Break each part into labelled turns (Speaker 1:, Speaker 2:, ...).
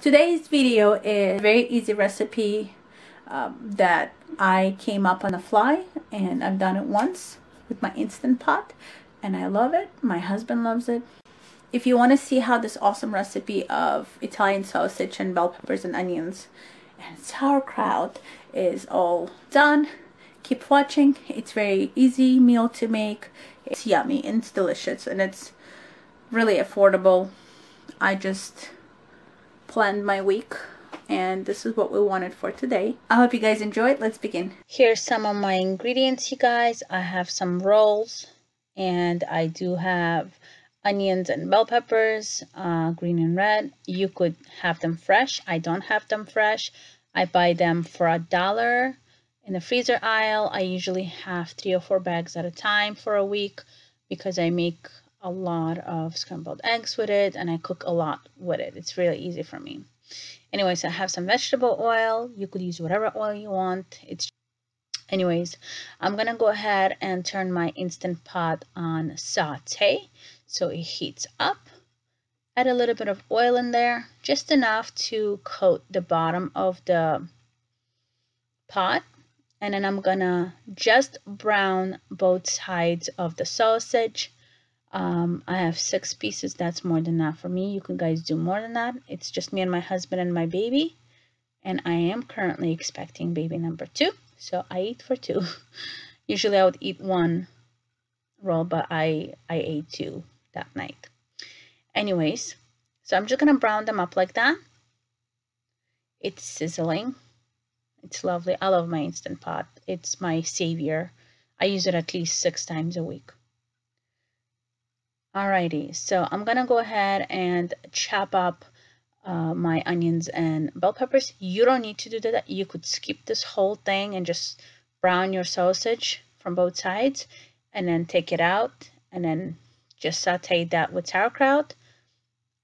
Speaker 1: Today's video is a very easy recipe um, that I came up on the fly and I've done it once with my Instant Pot and I love it. My husband loves it. If you want to see how this awesome recipe of Italian sausage and bell peppers and onions and sauerkraut is all done, keep watching. It's very easy meal to make. It's yummy and it's delicious and it's really affordable. I just planned my week and this is what we wanted for today. I hope you guys enjoyed. Let's begin. Here's some of my ingredients, you guys. I have some rolls and I do have onions and bell peppers, uh, green and red. You could have them fresh. I don't have them fresh. I buy them for a dollar in the freezer aisle. I usually have three or four bags at a time for a week because I make a lot of scrambled eggs with it and I cook a lot with it. It's really easy for me. Anyways, I have some vegetable oil. You could use whatever oil you want. It's Anyways, I'm to go ahead and turn my Instant Pot on saute so it heats up. Add a little bit of oil in there, just enough to coat the bottom of the pot. And then I'm to just brown both sides of the sausage um, I have six pieces. That's more than enough for me. You can guys do more than that. It's just me and my husband and my baby. And I am currently expecting baby number two. So I eat for two. Usually I would eat one roll, but I, I ate two that night. Anyways, so I'm just going to brown them up like that. It's sizzling. It's lovely. I love my Instant Pot. It's my savior. I use it at least six times a week. Alrighty, so I'm gonna go ahead and chop up uh, my onions and bell peppers. You don't need to do that. You could skip this whole thing and just brown your sausage from both sides and then take it out and then just saute that with sauerkraut.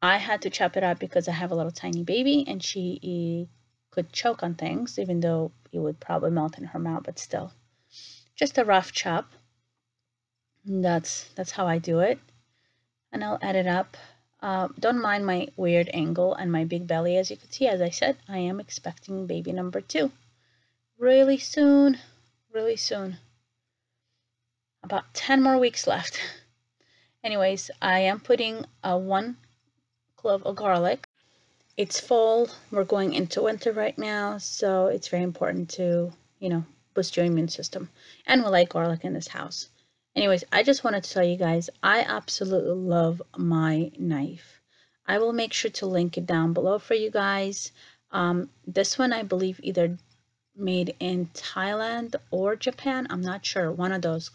Speaker 1: I had to chop it up because I have a little tiny baby and she could choke on things even though it would probably melt in her mouth, but still. Just a rough chop. That's that's how I do it and I'll add it up. Uh, don't mind my weird angle and my big belly as you can see. As I said, I am expecting baby number two. Really soon, really soon. About 10 more weeks left. Anyways, I am putting a one clove of garlic. It's fall. We're going into winter right now, so it's very important to, you know, boost your immune system. And we like garlic in this house. Anyways, I just wanted to tell you guys, I absolutely love my knife. I will make sure to link it down below for you guys. Um, this one, I believe, either made in Thailand or Japan. I'm not sure. One of those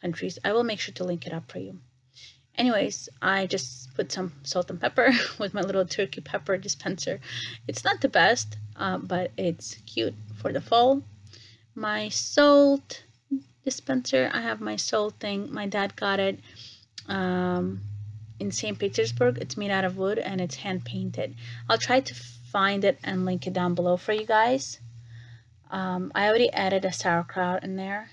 Speaker 1: countries. I will make sure to link it up for you. Anyways, I just put some salt and pepper with my little turkey pepper dispenser. It's not the best, uh, but it's cute for the fall. My salt, dispenser. I have my soul thing. My dad got it um, in St. Petersburg. It's made out of wood and it's hand painted. I'll try to find it and link it down below for you guys. Um, I already added a sauerkraut in there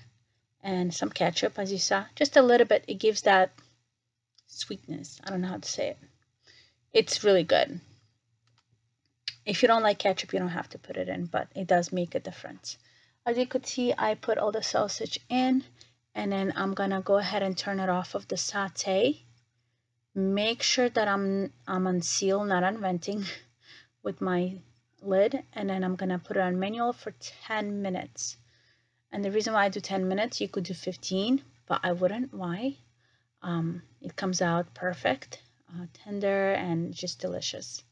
Speaker 1: and some ketchup as you saw. Just a little bit. It gives that sweetness. I don't know how to say it. It's really good. If you don't like ketchup, you don't have to put it in, but it does make a difference. As you could see, I put all the sausage in and then I'm gonna go ahead and turn it off of the saute. Make sure that I'm, I'm on seal, not on venting with my lid. And then I'm gonna put it on manual for 10 minutes. And the reason why I do 10 minutes, you could do 15, but I wouldn't. Why? Um, it comes out perfect, uh, tender, and just delicious.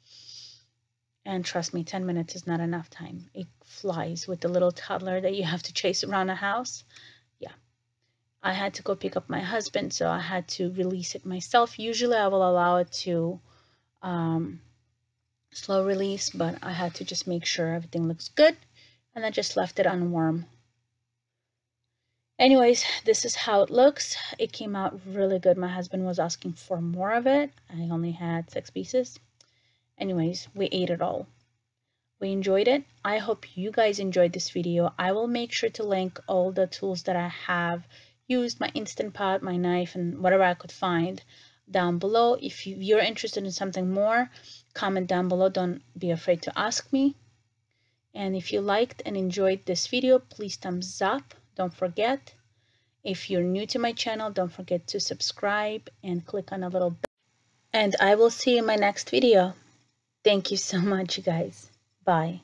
Speaker 1: And trust me, 10 minutes is not enough time. It flies with the little toddler that you have to chase around the house. Yeah. I had to go pick up my husband, so I had to release it myself. Usually I will allow it to um, slow release, but I had to just make sure everything looks good. And I just left it on warm. Anyways, this is how it looks. It came out really good. My husband was asking for more of it. I only had six pieces. Anyways, we ate it all. We enjoyed it. I hope you guys enjoyed this video. I will make sure to link all the tools that I have used, my Instant Pot, my knife, and whatever I could find down below. If you're interested in something more, comment down below. Don't be afraid to ask me. And if you liked and enjoyed this video, please thumbs up. Don't forget. If you're new to my channel, don't forget to subscribe and click on a little bell. And I will see you in my next video. Thank you so much, you guys. Bye.